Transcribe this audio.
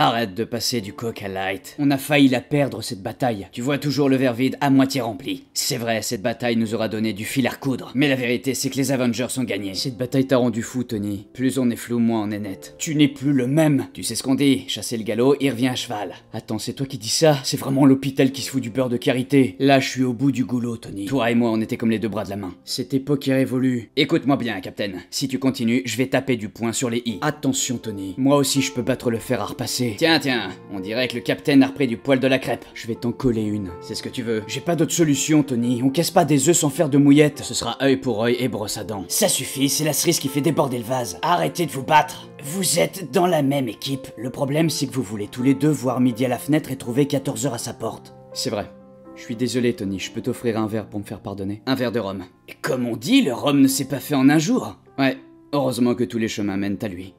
Arrête de passer du coq à light. On a failli la perdre cette bataille. Tu vois toujours le verre vide à moitié rempli. C'est vrai, cette bataille nous aura donné du fil à recoudre. Mais la vérité, c'est que les Avengers ont gagné. Cette bataille t'a rendu fou, Tony. Plus on est flou, moins on est net. Tu n'es plus le même. Tu sais ce qu'on dit. Chasser le galop, il revient à cheval. Attends, c'est toi qui dis ça? C'est vraiment l'hôpital qui se fout du beurre de carité. Là, je suis au bout du goulot, Tony. Toi et moi, on était comme les deux bras de la main. Cette époque est révolue. Écoute-moi bien, Captain. Si tu continues, je vais taper du poing sur les i. Attention, Tony. Moi aussi, je peux battre le fer à repasser. Tiens, tiens. On dirait que le Captain a repris du poil de la crêpe. Je vais t'en coller une. C'est ce que tu veux. J'ai pas d'autre solution, Tony. On casse pas des œufs sans faire de mouillette. Ce sera œil pour œil et brosse à dents. Ça suffit, c'est la cerise qui fait déborder le vase. Arrêtez de vous battre. Vous êtes dans la même équipe. Le problème, c'est que vous voulez tous les deux voir midi à la fenêtre et trouver 14 heures à sa porte. C'est vrai. Je suis désolé, Tony, je peux t'offrir un verre pour me faire pardonner. Un verre de rhum. Et comme on dit, le rhum ne s'est pas fait en un jour. Ouais, heureusement que tous les chemins mènent à lui.